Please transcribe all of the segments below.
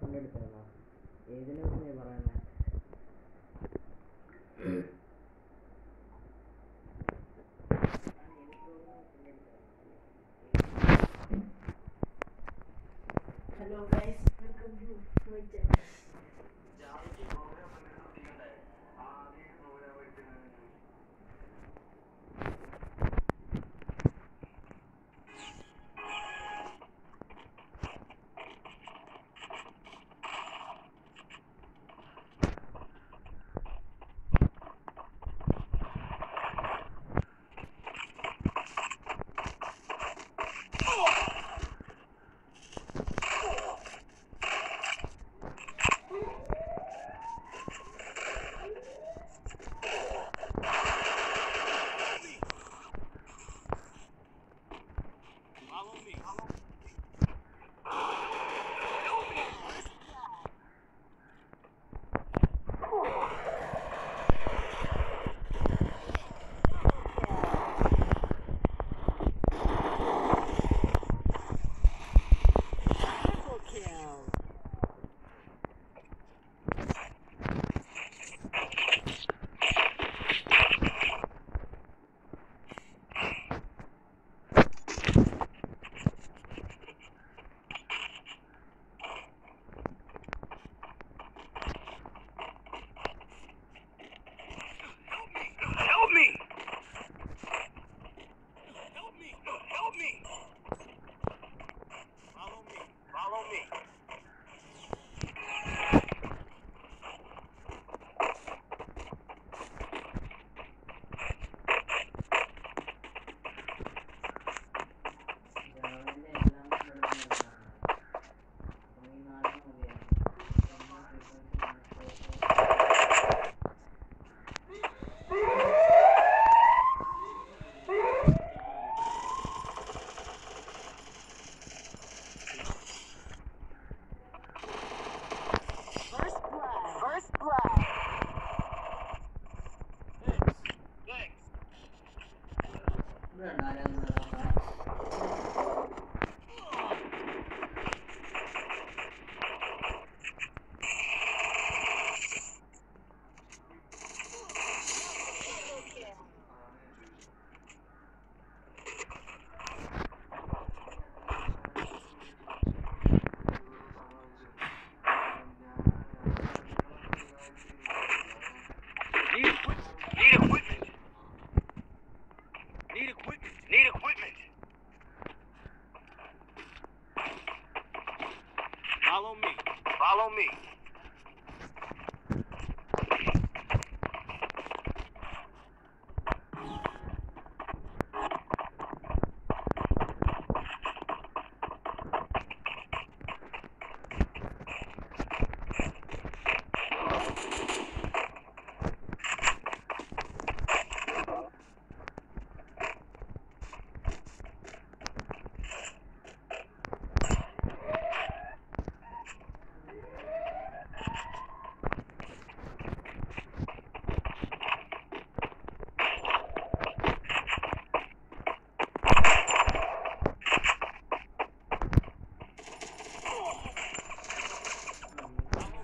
പങ്കെടുത്തിരുന്നോ ഏതിനെ കുറിച്ച് പറയുന്നത്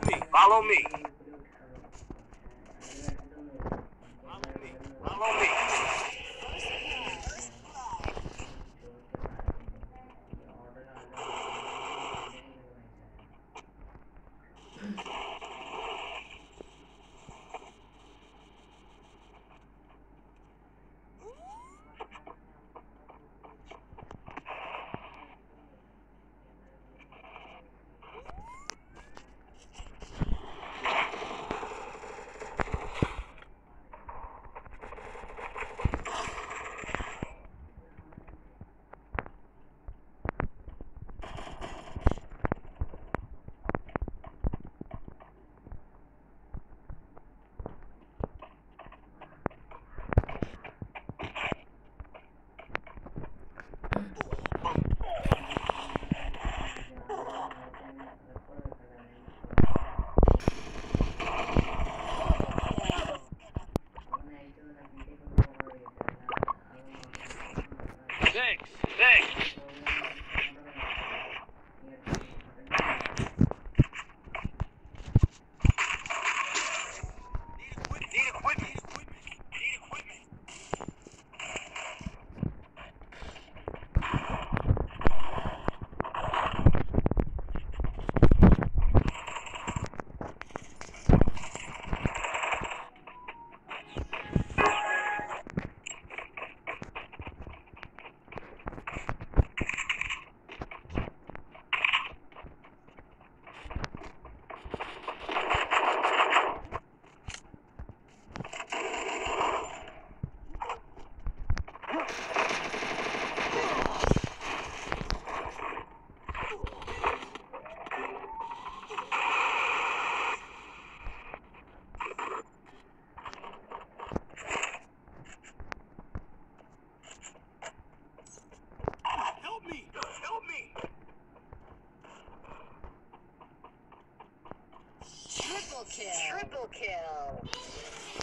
me. Follow me. with me. kill. Triple kill.